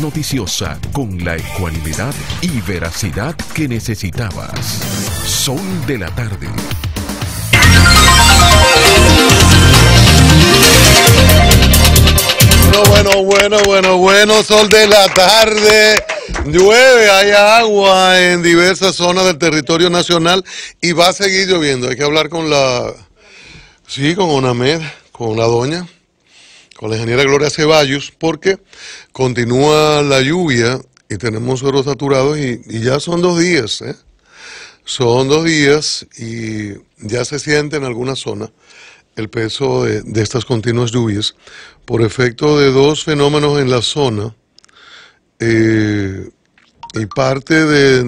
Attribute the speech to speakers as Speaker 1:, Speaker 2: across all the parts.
Speaker 1: noticiosa con la ecuanimidad y veracidad que necesitabas. Sol de la tarde.
Speaker 2: Bueno, bueno, bueno, bueno, sol de la tarde. Llueve, hay agua en diversas zonas del territorio nacional y va a seguir lloviendo. Hay que hablar con la, sí, con UNAMED, con la doña, con la ingeniera Gloria Ceballos, porque continúa la lluvia y tenemos suelos saturados y, ya son dos días, ¿eh? Son dos días y ya se siente en algunas zonas el peso de, de, estas continuas lluvias por efecto de dos fenómenos en la zona eh, y parte de,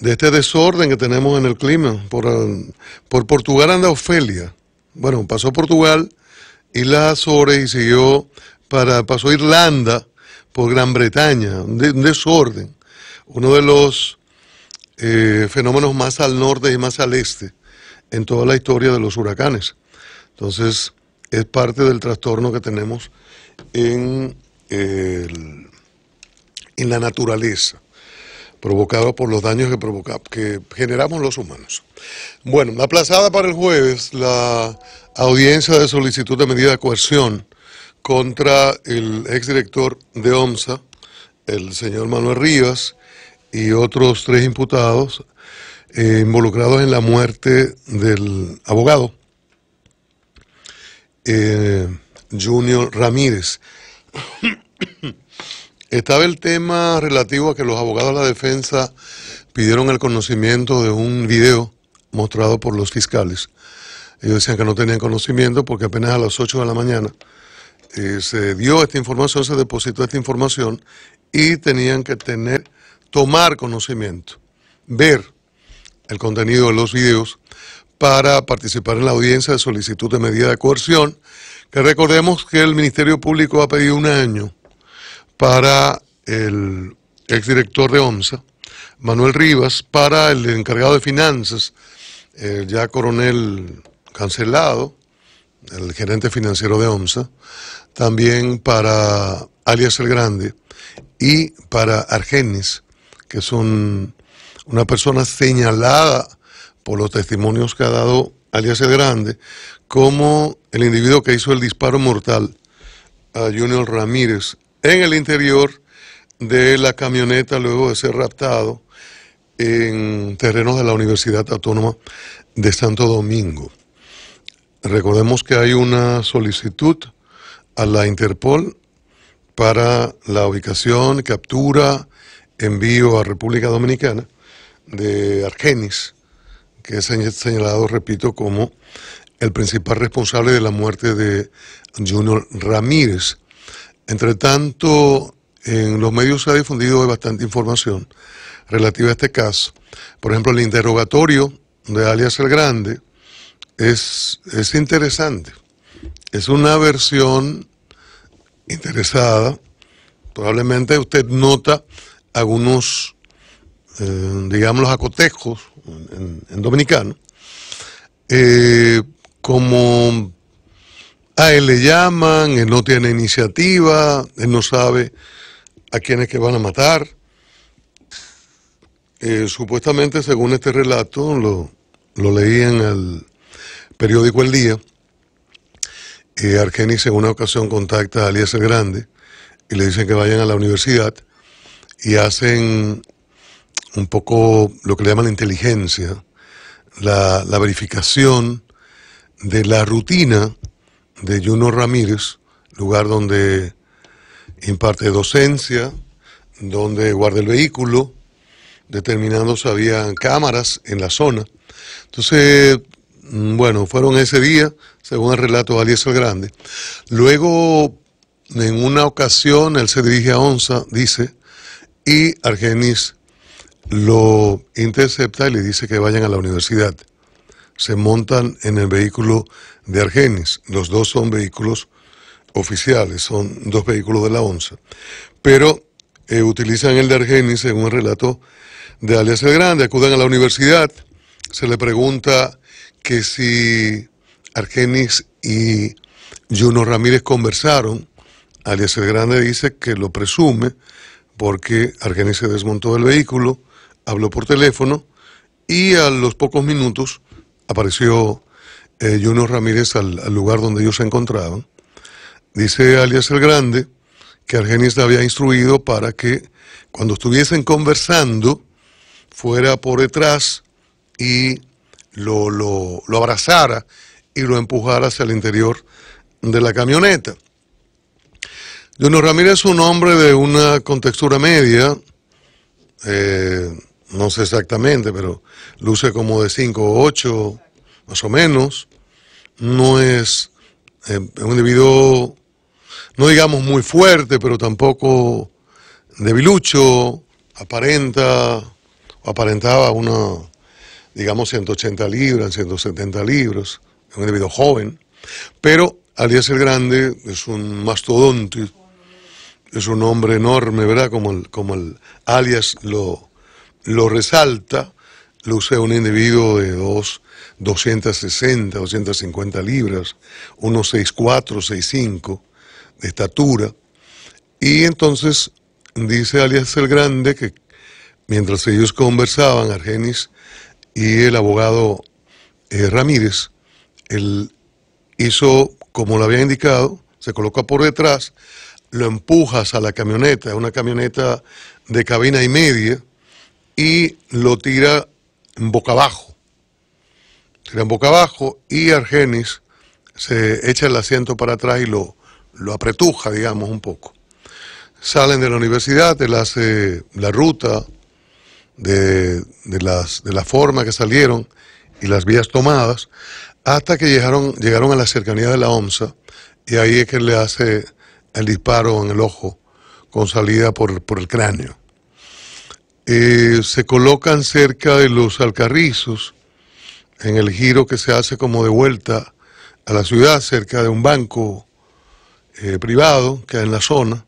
Speaker 2: de, este desorden que tenemos en el clima. Por, por Portugal anda Ofelia. Bueno, pasó Portugal y las Azores y siguió para, pasó Irlanda por Gran Bretaña, un, de, un desorden. Uno de los eh, fenómenos más al norte y más al este en toda la historia de los huracanes. Entonces, es parte del trastorno que tenemos en, en la naturaleza, provocado por los daños que, provoca, que generamos los humanos. Bueno, aplazada para el jueves la audiencia de solicitud de medida de coerción contra el exdirector de OMSA, el señor Manuel Rivas, y otros tres imputados eh, involucrados en la muerte del abogado eh, Junior Ramírez. Estaba el tema relativo a que los abogados de la defensa pidieron el conocimiento de un video mostrado por los fiscales. Ellos decían que no tenían conocimiento porque apenas a las 8 de la mañana eh, se dio esta información, se depositó esta información y tenían que tener, tomar conocimiento, ver el contenido de los videos para participar en la audiencia de solicitud de medida de coerción, que recordemos que el Ministerio Público ha pedido un año para el exdirector de OMSA, Manuel Rivas, para el encargado de finanzas, ya coronel cancelado, el gerente financiero de OMSA, también para alias el Grande y para Argenis, que es un, una persona señalada por los testimonios que ha dado alias el Grande, como el individuo que hizo el disparo mortal a Junior Ramírez en el interior de la camioneta luego de ser raptado en terrenos de la Universidad Autónoma de Santo Domingo. Recordemos que hay una solicitud a la Interpol para la ubicación, captura, envío a República Dominicana de Argenis, que es señalado, repito, como el principal responsable de la muerte de Junior Ramírez. Entre tanto, en los medios se ha difundido bastante información relativa a este caso. Por ejemplo, el interrogatorio de alias el Grande es, es interesante. Es una versión interesada. Probablemente usted nota algunos, eh, digamos, los acotejos en, dominicano, eh, como a él le llaman, él no tiene iniciativa, él no sabe a quiénes que van a matar. Eh, supuestamente, según este relato, lo, lo leí en el periódico El Día, eh, Argenis en una ocasión contacta a Alias el Grande y le dicen que vayan a la universidad y hacen un poco lo que le llaman la inteligencia, la, la verificación de la rutina de Juno Ramírez, lugar donde imparte docencia, donde guarda el vehículo, determinando si había cámaras en la zona. Entonces, bueno, fueron ese día, según el relato de Alias el Grande. Luego, en una ocasión, él se dirige a Onza, dice, y Argenis lo intercepta y le dice que vayan a la universidad. Se montan en el vehículo de Argenis. Los dos son vehículos oficiales, son dos vehículos de la ONSA. Pero eh, utilizan el de Argenis según el relato de alias el Grande. Acuden a la universidad, se le pregunta que si Argenis y Juno Ramírez conversaron alias el Grande, dice que lo presume porque Argenis se desmontó del vehículo, habló por teléfono y a los pocos minutos apareció eh, Junior Ramírez al, al, lugar donde ellos se encontraban. Dice alias el Grande que Argenis le había instruido para que cuando estuviesen conversando fuera por detrás y lo, lo, lo abrazara y lo empujara hacia el interior de la camioneta. Junior Ramírez es un hombre de una contextura media, eh, no sé exactamente, pero luce como de 5 o 8, más o menos. No es eh, un individuo, no digamos muy fuerte, pero tampoco debilucho, aparenta, aparentaba una, digamos, 180 libras, 170 libras, un individuo joven, pero Alias el Grande es un mastodonte, es un hombre enorme, ¿verdad? Como el, como el alias lo, lo resalta, luce un individuo de dos, 260, 250 libras, unos 6'4, 6'5 de estatura, y entonces dice alias el Grande que mientras ellos conversaban, Argenis y el abogado eh, Ramírez, él hizo como lo había indicado, se coloca por detrás, lo empujas a la camioneta, una camioneta de cabina y media, y lo tira boca abajo. Tira boca abajo y Argenis se echa el asiento para atrás y lo, lo apretuja, digamos, un poco. Salen de la universidad, él hace la ruta de, de, las, de la forma que salieron y las vías tomadas, hasta que llegaron, llegaron a la cercanía de la OMSA, y ahí es que le hace el disparo en el ojo con salida por, por el cráneo. Eh, se colocan cerca de los alcarrizos, en el giro que se hace como de vuelta a la ciudad, cerca de un banco eh, privado que hay en la zona,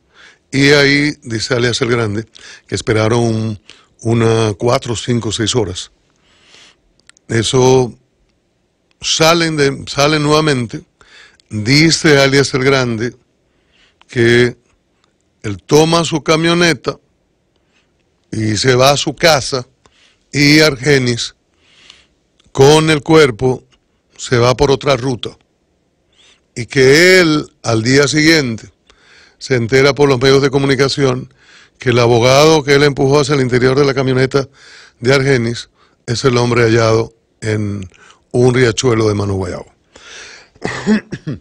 Speaker 2: y ahí, dice Alias el Grande, que esperaron una cuatro, cinco, seis horas. Eso salen, de, salen nuevamente, dice Alias el Grande, que él toma su camioneta y se va a su casa y Argenis con el cuerpo se va por otra ruta y que él al día siguiente se entera por los medios de comunicación que el abogado que él empujó hacia el interior de la camioneta de Argenis es el hombre hallado en un riachuelo de Manu Guayabo.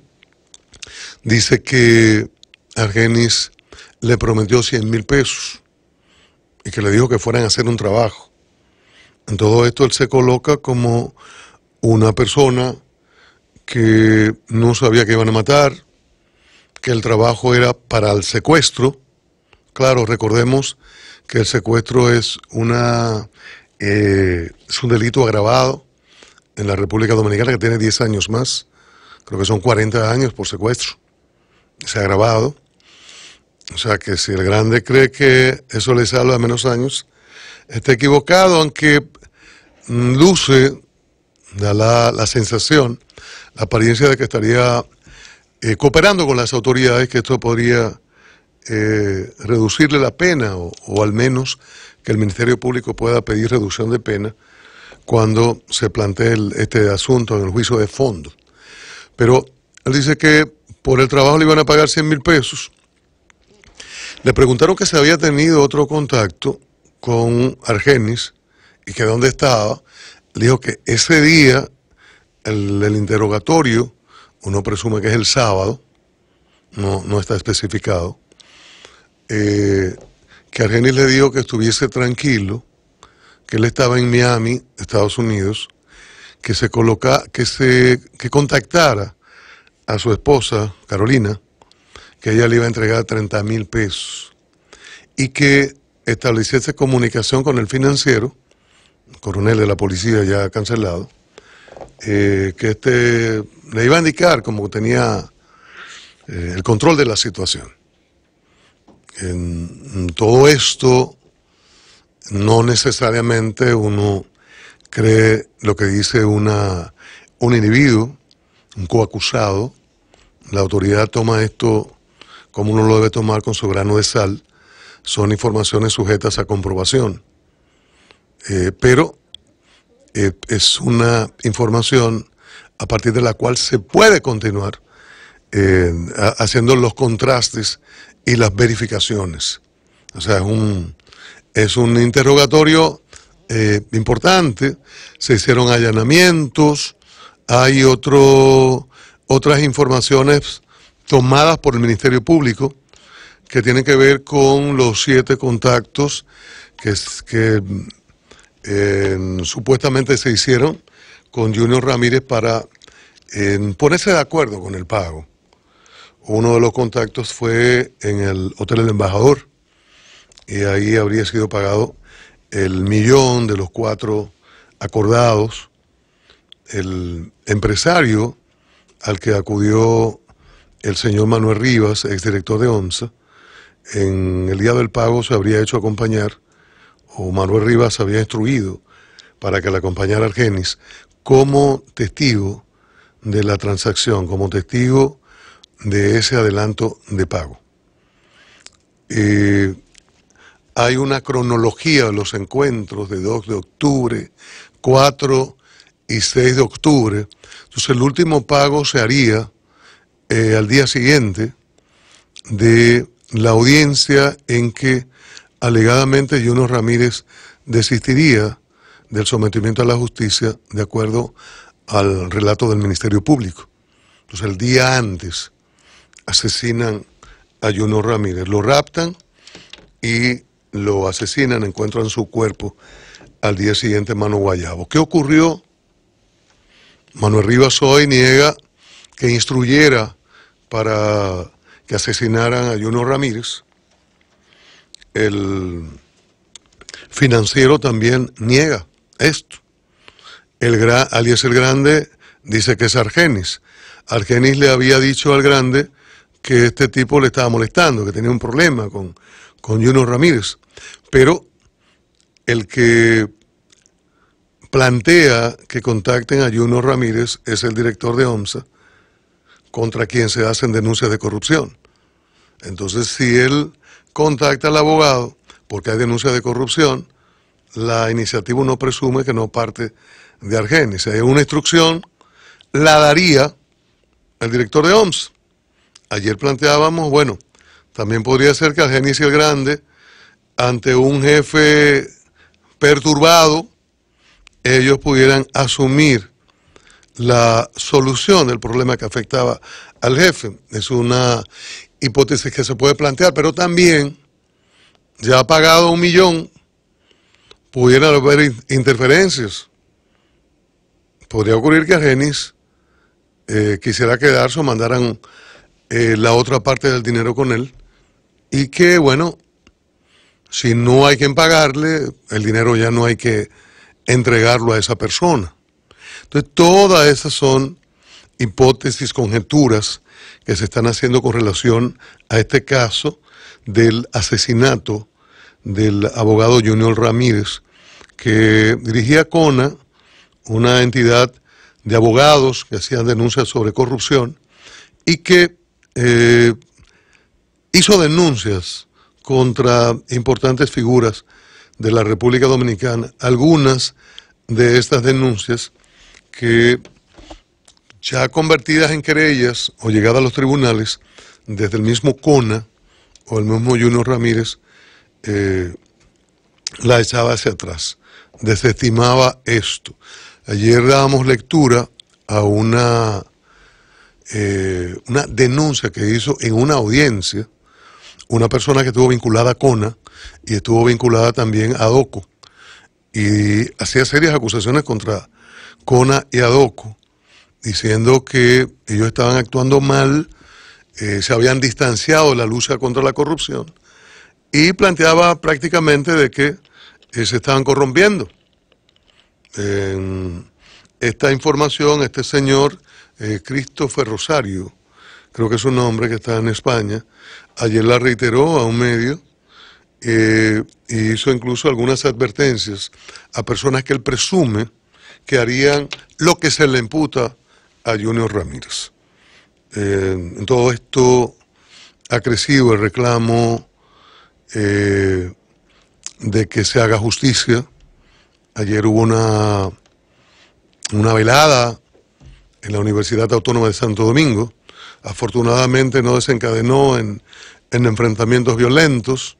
Speaker 2: Dice que Argenis le prometió 100 mil pesos y que le dijo que fueran a hacer un trabajo. En todo esto él se coloca como una persona que no sabía que iban a matar, que el trabajo era para el secuestro. Claro, recordemos que el secuestro es, una, eh, es un delito agravado en la República Dominicana que tiene 10 años más. Creo que son 40 años por secuestro. Se ha agravado. O sea que si el grande cree que eso le salva menos años, está equivocado, aunque luce, da la, la sensación, la apariencia de que estaría eh, cooperando con las autoridades, que esto podría eh, reducirle la pena o, al menos que el Ministerio Público pueda pedir reducción de pena cuando se plantee este asunto en el juicio de fondo. Pero él dice que por el trabajo le iban a pagar 100 mil pesos le preguntaron que se había tenido otro contacto con Argenis y que dónde estaba. Dijo que ese día, el, el interrogatorio, uno presume que es el sábado, no, no está especificado, eh, que Argenis le dijo que estuviese tranquilo, que él estaba en Miami, Estados Unidos, que se coloca, que se, que contactara a su esposa, Carolina, que ella le iba a entregar 30 mil pesos y que estableciese comunicación con el financiero, coronel de la policía ya cancelado, eh, que este le iba a indicar como tenía eh, el control de la situación. En, todo esto no necesariamente uno cree lo que dice una, un individuo, un coacusado, la autoridad toma esto como uno lo debe tomar con su grano de sal, son informaciones sujetas a comprobación. Eh, pero eh, es una información a partir de la cual se puede continuar eh, haciendo los contrastes y las verificaciones. O sea, es un, es un interrogatorio importante, se hicieron allanamientos, hay otro, otras informaciones tomadas por el Ministerio Público que tienen que ver con los siete contactos que, que supuestamente se hicieron con Junior Ramírez para ponerse de acuerdo con el pago. Uno de los contactos fue en el Hotel El Embajador y ahí habría sido pagado el millón de los cuatro acordados. El empresario al que acudió el señor Manuel Rivas, exdirector de OMSA, en el día del pago se habría hecho acompañar, o Manuel Rivas había instruido para que le acompañara Argenis como testigo de la transacción, como testigo de ese adelanto de pago. Eh, hay una cronología de los encuentros de 2 de octubre, 4 y 6 de octubre. Entonces el último pago se haría eh, al día siguiente de la audiencia en que alegadamente Juno Ramírez desistiría del sometimiento a la justicia de acuerdo al relato del Ministerio Público. Entonces el día antes asesinan a Juno Ramírez, lo raptan y lo asesinan, encuentran su cuerpo al día siguiente en Mano Guayabo. ¿Qué ocurrió? Manuel Rivas hoy niega que instruyera para que asesinaran a Juno Ramírez. El financiero también niega esto. El gran, alias el Grande dice que es Argenis. Argenis le había dicho al Grande que este tipo le estaba molestando, que tenía un problema con, con Juno Ramírez. Pero el que plantea que contacten a Juno Ramírez es el director de OMSA, contra quien se hacen denuncias de corrupción. Entonces, si él contacta al abogado porque hay denuncias de corrupción, la iniciativa no presume que no parte de Argenis. Si hay una instrucción, la daría el director de OMS. Ayer planteábamos, bueno, también podría ser que Argenis y el Grande, ante un jefe perturbado, ellos pudieran asumir la solución del problema que afectaba al jefe. Es una hipótesis que se puede plantear, pero también ya ha pagado un millón, pudieran haber interferencias. Podría ocurrir que a Genis eh, quisiera quedarse o mandaran eh, la otra parte del dinero con él y que, bueno, si no hay quien pagarle, el dinero ya no hay que entregarlo a esa persona. Entonces, todas esas son hipótesis, conjeturas que se están haciendo con relación a este caso del asesinato del abogado Junior Ramírez, que dirigía CONA, una entidad de abogados que hacían denuncias sobre corrupción y que eh, hizo denuncias contra importantes figuras de la República Dominicana. Algunas de estas denuncias que ya convertidas en querellas o llegadas a los tribunales, desde el mismo CONA o el mismo Junior Ramírez, eh, la echaba hacia atrás, desestimaba esto. Ayer dábamos lectura a una, eh, una denuncia que hizo en una audiencia una persona que estuvo vinculada a CONA y estuvo vinculada también a DOCO y hacía serias acusaciones contra CONA y ADOCO, diciendo que ellos estaban actuando mal, eh, se habían distanciado de la lucha contra la corrupción y planteaba prácticamente de que eh, se estaban corrompiendo. esta información, este señor, eh, Christopher Rosario, creo que es un nombre que está en España, ayer la reiteró a un medio e hizo incluso algunas advertencias a personas que él presume que harían lo que se le imputa a Junior Ramírez. Eh, en todo esto ha crecido el reclamo eh, de que se haga justicia. Ayer hubo una, una velada en la Universidad Autónoma de Santo Domingo. Afortunadamente no desencadenó en, en enfrentamientos violentos.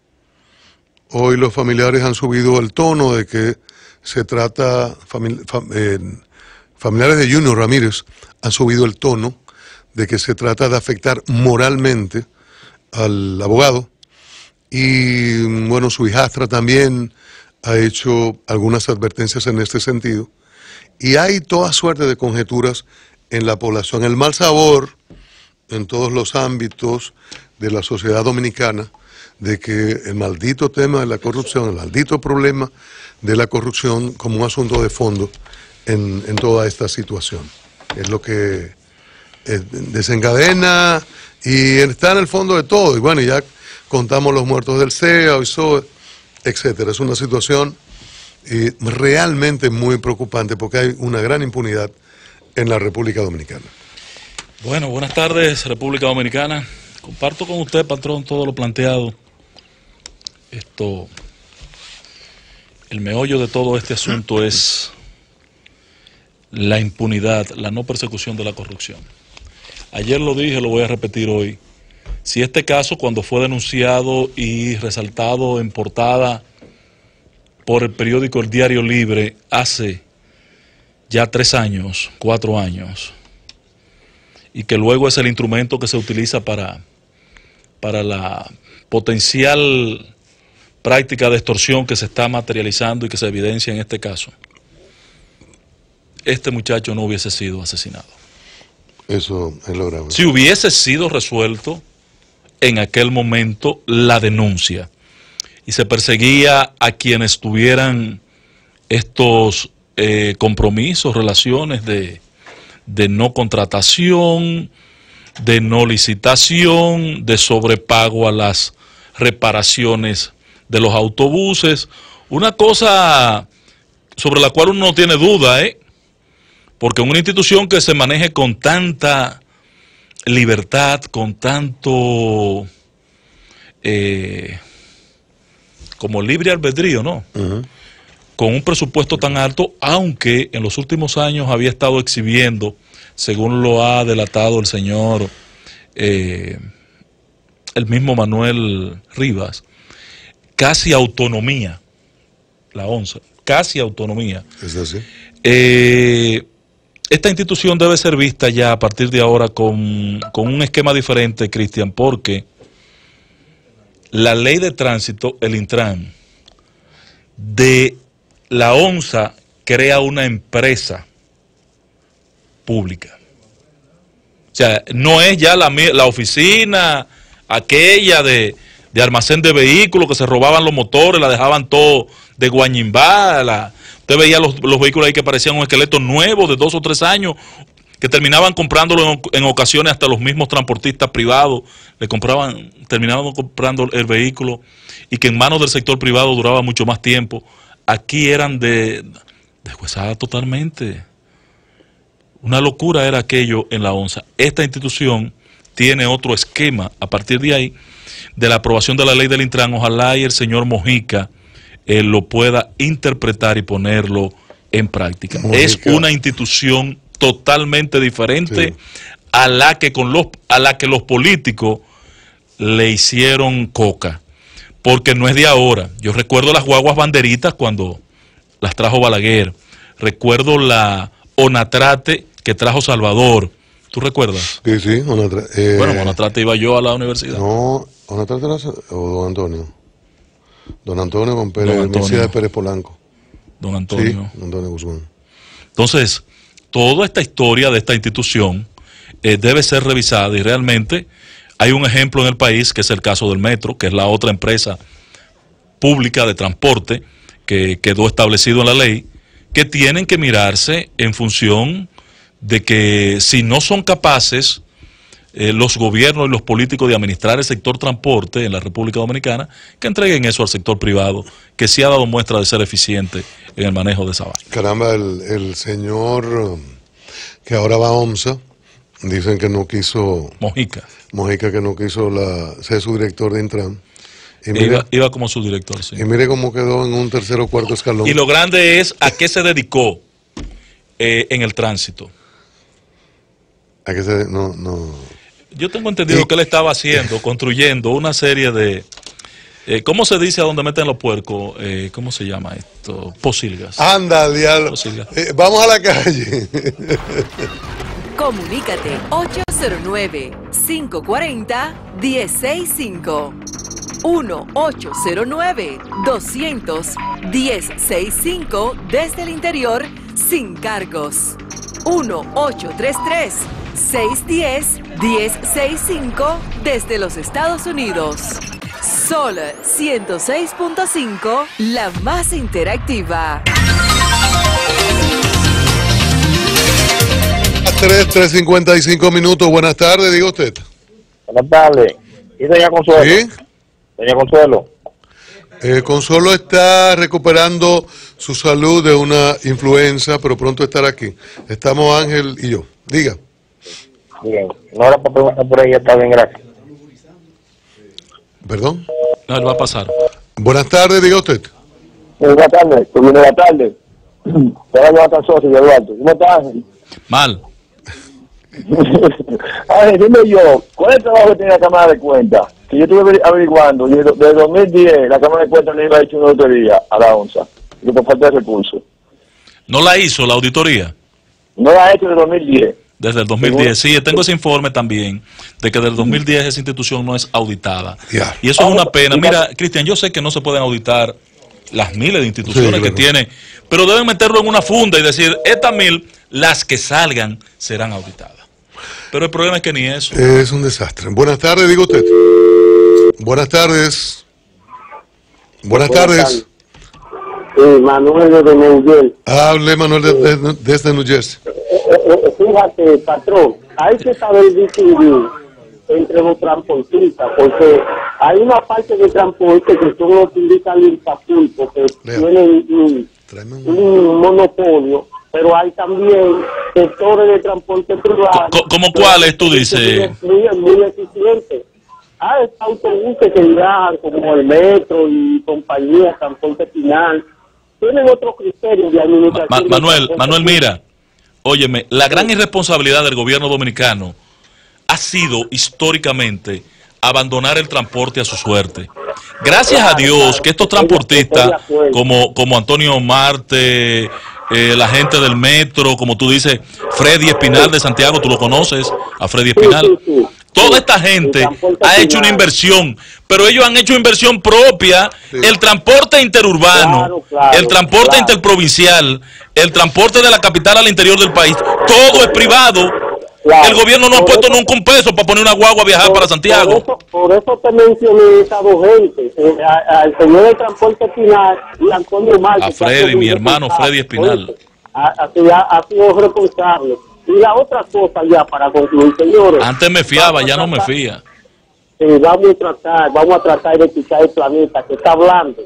Speaker 2: Hoy los familiares han subido el tono de que se trata, eh, familiares de Junior Ramírez han subido el tono de que se trata de afectar moralmente al abogado y bueno, su hijastra también ha hecho algunas advertencias en este sentido y hay toda suerte de conjeturas en la población. El mal sabor en todos los ámbitos de la sociedad dominicana de que el maldito tema de la corrupción, el maldito problema de la corrupción como un asunto de fondo en, toda esta situación. Es lo que eh, desencadena y está en el fondo de todo. Y bueno, ya contamos los muertos del CEA, SOE, etcétera. Es una situación eh, realmente muy preocupante porque hay una gran impunidad en la República Dominicana.
Speaker 3: Bueno, buenas tardes, República Dominicana. Comparto con usted, patrón, todo lo planteado. Esto, el meollo de todo este asunto es la impunidad, la no persecución de la corrupción. Ayer lo dije, lo voy a repetir hoy. Si este caso, cuando fue denunciado y resaltado en portada por el periódico El Diario Libre hace ya tres años, cuatro años, y que luego es el instrumento que se utiliza para, para la potencial práctica de extorsión que se está materializando y que se evidencia en este caso, este muchacho no hubiese sido asesinado.
Speaker 2: Eso es lo grave.
Speaker 3: Si hubiese sido resuelto en aquel momento la denuncia y se perseguía a quienes tuvieran estos eh, compromisos, relaciones de, de no contratación, de no licitación, de sobrepago a las reparaciones de los autobuses. Una cosa sobre la cual uno no tiene duda, ¿eh? porque una institución que se maneje con tanta libertad, con tanto eh, como libre albedrío, ¿no? con un presupuesto tan alto, aunque en los últimos años había estado exhibiendo, según lo ha delatado el señor, eh, el mismo Manuel Rivas, casi autonomía, la ONSA, casi autonomía.
Speaker 2: Es así.
Speaker 3: Eh, esta institución debe ser vista ya a partir de ahora con, con un esquema diferente, Cristian, porque la ley de tránsito, el Intran, de la ONSA crea una empresa pública. O sea, no es ya la, la oficina aquella de, de, almacén de vehículos que se robaban los motores, la dejaban todo de guañimbá. usted veía los, vehículos ahí que parecían un esqueleto nuevo de dos o tres años, que terminaban comprándolo en, en, ocasiones hasta los mismos transportistas privados, le compraban, terminaban comprando el vehículo y que en manos del sector privado duraba mucho más tiempo aquí eran de deshuesada totalmente. Una locura era aquello en la ONSA. Esta institución tiene otro esquema a partir de ahí, de la aprobación de la ley del Intran. Ojalá y el señor Mojica eh, lo pueda interpretar y ponerlo en práctica. Es una institución totalmente diferente a la que con los a la que los políticos le hicieron coca porque no es de ahora. Yo recuerdo las guaguas banderitas cuando las trajo Balaguer. Recuerdo la Onatrate que trajo Salvador. ¿Tú recuerdas?
Speaker 2: Sí, sí, Onatrate.
Speaker 3: Eh, bueno, Onatrate iba yo a la universidad.
Speaker 2: No, Onatrate era o Don Antonio. Don Antonio con Pérez, de Pérez Polanco.
Speaker 3: Don Antonio.
Speaker 2: Don Antonio Guzmán.
Speaker 3: Entonces, toda esta historia de esta institución eh, debe ser revisada y realmente hay un ejemplo en el país que es el caso del Metro, que es la otra empresa pública de transporte que quedó establecido en la ley, que tienen que mirarse en función de que si no son capaces eh, los gobiernos y los políticos de administrar el sector transporte en la República Dominicana, que entreguen eso al sector privado, que sí ha dado muestra de ser eficiente en el manejo de esa vaina.
Speaker 2: Caramba, el, el señor que ahora va a OMSA, Dicen que no quiso,
Speaker 3: Mojica.
Speaker 2: Mojica que no quiso la, ser su director de Intran. Y mire,
Speaker 3: Iba, iba como su director, sí.
Speaker 2: y mire cómo quedó en un tercer o cuarto escalón.
Speaker 3: Y lo grande es a qué se dedicó eh, en el tránsito.
Speaker 2: ¿A qué se- no, no.
Speaker 3: Yo tengo entendido
Speaker 2: Y-
Speaker 3: que él estaba haciendo, construyendo una serie de... eh, ¿Cómo se dice a donde meten los puercos? Eh, ¿Cómo se llama esto? Posilgas.
Speaker 2: Anda, diablo.
Speaker 3: Posible.
Speaker 2: Eh, vamos a la calle.
Speaker 4: Comunícate 809-540-1065. 1-809-200-1065 desde el interior sin cargos. 1-833-610-1065 desde los Estados Unidos. Sol 106.5, la más interactiva.
Speaker 2: 3, 3.55 minutos. Buenas tardes, diga usted.
Speaker 5: Buenas tardes. ¿Y doña Consuelo?
Speaker 2: ¿Sí?
Speaker 5: Doña Consuelo.
Speaker 2: Eh, Consuelo está recuperando su salud de una influenza, pero pronto estará aquí. Estamos Ángel y yo. Diga.
Speaker 5: Bien. No era para preguntar por ella, está bien, gracias.
Speaker 2: Perdón.
Speaker 3: No, él va a pasar.
Speaker 2: Buenas tardes, diga usted.
Speaker 5: Buenas tardes. Tú vienes la tarde. Te va a llevar socio Eduardo. ¿Cómo estás, Ángel?
Speaker 3: Mal.
Speaker 5: Ángel, dime yo, ¿cuál es el trabajo que tiene la Cámara de Cuentas? Que yo estuve averi- averiguando, desde desde 2010 la Cámara de Cuentas no iba a hecho una auditoría a la ONSA, y por falta de recursos.
Speaker 3: No la hizo la auditoría
Speaker 5: No la ha hecho desde 2010.
Speaker 3: Desde el 2010. Sí, tengo ese informe también de que desde el 2010 esa institución no es auditada. Y eso es una pena. Mira, Cristian, yo sé que no se pueden auditar las miles de instituciones
Speaker 2: Sí,
Speaker 3: que
Speaker 2: claro.
Speaker 3: tiene, pero deben meterlo en una funda y decir, estas mil, las que salgan, serán auditadas. Pero el problema es que ni eso.
Speaker 2: Es un desastre. Buenas tardes, diga usted. Buenas tardes. Buenas tardes.
Speaker 5: Sí, Manuel de Neuguel.
Speaker 2: Hable Manuel de- de- desde New Jersey.
Speaker 5: Fíjate, patrón, hay que saber distinguir entre los transportistas, porque hay una parte de transporte que son los el Pulpo, que
Speaker 2: Lea.
Speaker 5: tienen un,
Speaker 2: un-
Speaker 5: un monopolio, pero hay también sectores de transporte privado.
Speaker 3: ¿Cómo cuáles tú dices?
Speaker 5: Muy, muy eficientes. Hay autobuses que viajan como el metro y compañías, transporte final. Tienen otros criterios de administración.
Speaker 3: Ma- Manuel, Manuel, mira, óyeme, la gran irresponsabilidad del gobierno dominicano ha sido históricamente abandonar el transporte a su suerte. Gracias a Dios que estos transportistas, como, como Antonio Marte, eh, la gente del metro, como tú dices, Freddy Espinal de Santiago, tú lo conoces, a Freddy Espinal. Toda esta gente ha hecho una inversión, pero ellos han hecho inversión propia.
Speaker 2: Sí.
Speaker 3: El transporte interurbano,
Speaker 5: Claro, claro,
Speaker 3: el transporte
Speaker 5: claro.
Speaker 3: interprovincial, el transporte de la capital al interior del país, todo es privado.
Speaker 5: Claro.
Speaker 3: El gobierno no ha puesto
Speaker 5: eso-
Speaker 3: nunca un peso para poner una guagua a viajar
Speaker 5: Por-
Speaker 3: para Santiago.
Speaker 5: Por eso, por eso te mencioné esas dos gentes, eh, al señor del transporte Espinal y Antonio Márquez.
Speaker 3: A Freddy, mi hermano. Freddy Espinal.
Speaker 5: Ha sido responsable. Y la otra cosa ya para concluir, señores.
Speaker 3: Antes me fiaba, ya no me fía.
Speaker 5: eh, vamos a tratar, vamos a tratar de quitar el planeta que está hablando.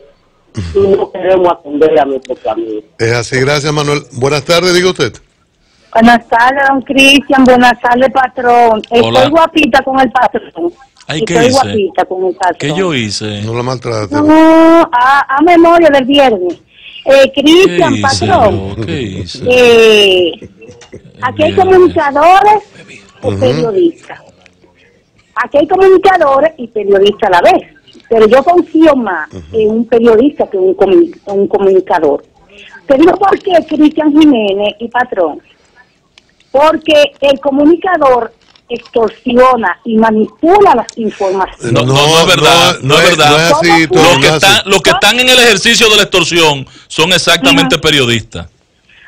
Speaker 5: Y no queremos atender a nuestro planeta.
Speaker 2: Es así, gracias Manuel. Buenas tardes, diga usted.
Speaker 6: Buenas tardes, don Cristian. Buenas tardes, patrón.
Speaker 3: Hola.
Speaker 6: Estoy guapita con el patrón.
Speaker 3: Ay, ¿qué
Speaker 6: Estoy
Speaker 3: hice?
Speaker 6: guapita con el patrón.
Speaker 3: ¿Qué yo hice?
Speaker 2: No la maltrate.
Speaker 6: No, a, a memoria del viernes. Eh,
Speaker 3: ¿Qué
Speaker 6: Cristian, patrón.
Speaker 3: hice?
Speaker 6: Eh, aquí hay comunicadores y periodistas. Aquí hay comunicadores y periodistas a la vez. Pero yo confío más en un periodista que en un, comu- en un comunicador. Te digo por qué, Cristian Jiménez y patrón. Porque el comunicador extorsiona y manipula las informaciones.
Speaker 3: No, no, no es verdad, no es verdad.
Speaker 2: No es así, tú,
Speaker 6: ¿Cómo
Speaker 3: Los
Speaker 2: no
Speaker 3: que,
Speaker 2: es así.
Speaker 3: están, los que están en el ejercicio de la extorsión son exactamente periodistas.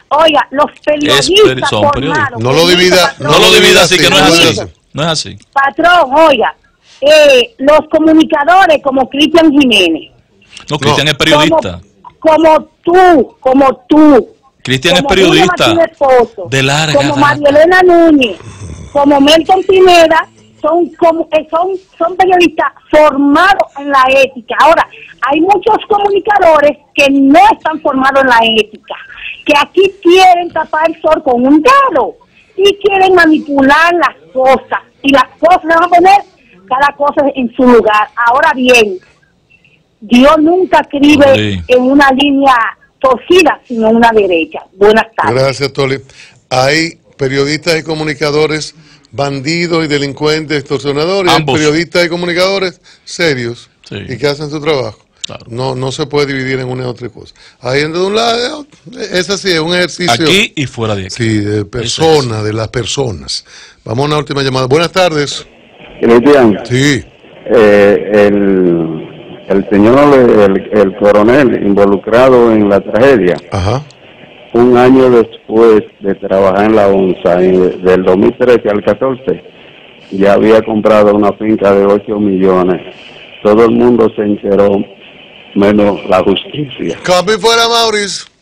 Speaker 6: Oiga, los periodistas
Speaker 3: peri- son periodistas.
Speaker 2: No lo divida-
Speaker 6: patrón.
Speaker 3: No lo divida así, que no es así. No es así.
Speaker 6: Patrón, oiga, eh, los comunicadores como Cristian Jiménez,
Speaker 3: No, Cristian
Speaker 2: No.
Speaker 3: es periodista.
Speaker 6: Como, como tú, como tú.
Speaker 3: Cristian es periodista.
Speaker 6: Pozo,
Speaker 3: De larga
Speaker 6: Como
Speaker 3: data.
Speaker 6: María Elena Núñez, como Melton Pineda, son, como, eh, son, son periodistas formados en la ética. Ahora, hay muchos comunicadores que no están formados en la ética, que aquí quieren tapar el sol con un dedo. y quieren manipular las cosas. Y las cosas van a poner cada cosa en su lugar. Ahora bien, Dios nunca escribe
Speaker 3: Sí.
Speaker 6: en una línea torcida, sino una derecha. Buenas tardes.
Speaker 2: Gracias, Toli. Hay periodistas y comunicadores bandidos y delincuentes, extorsionadores, hay
Speaker 3: Ambos.
Speaker 2: periodistas y comunicadores serios
Speaker 3: Sí.
Speaker 2: y que hacen su trabajo.
Speaker 3: Claro.
Speaker 2: No, no se puede dividir en una y otra cosa. Hay gente de un lado, de otro. es así, es un ejercicio.
Speaker 3: Aquí y fuera de aquí.
Speaker 2: Sí, de personas, de las personas. Vamos a una última llamada. Buenas tardes.
Speaker 7: Cristian,
Speaker 2: Sí.
Speaker 7: eh, el, el señor, el, el coronel involucrado en la tragedia,
Speaker 2: Ajá.
Speaker 7: un año después de trabajar en la ONSA, en- del 2013 al 14, ya había comprado una finca de 8 millones. Todo el mundo se enteró, menos la justicia.
Speaker 2: Cambio fuera, Mauricio.